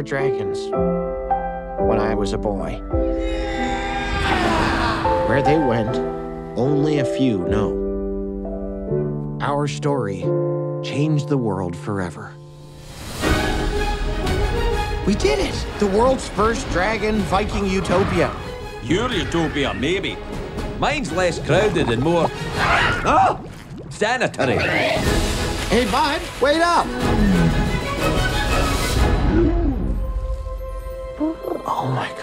were dragons when I was a boy. Where they went, only a few know. Our story changed the world forever. We did it! The world's first dragon Viking utopia. Your utopia, maybe. Mine's less crowded and more. Ah! Sanitary. Hey, bud, wait up!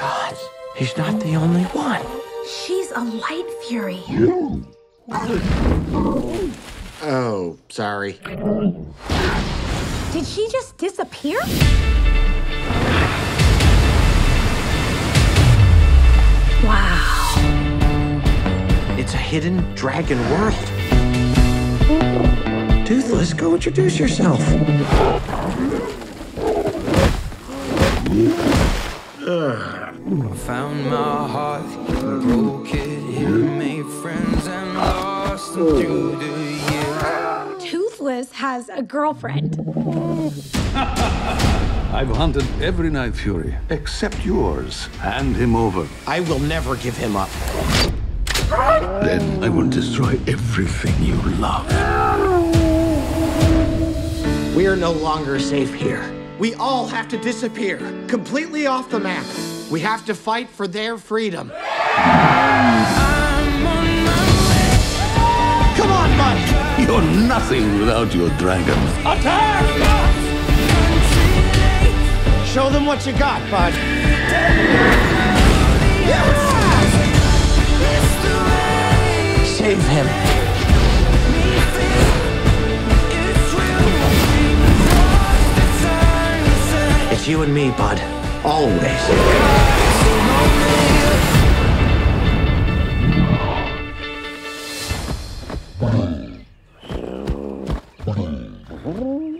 Oh my god, he's not the only one. She's a light fury. Oh, sorry. Did she just disappear? Wow. It's a hidden dragon world. Toothless, go introduce yourself. Found my heart, broke it here, made friends and lost them through the years. Toothless has a girlfriend. I've hunted every Night Fury except yours. Hand him over. I will never give him up. Then I will destroy everything you love. We are no longer safe here. We all have to disappear, completely off the map. We have to fight for their freedom. Come on, bud! You're nothing without your dragons. Show them what you got, bud. Save him. It's you and me, bud always. Mm-hmm.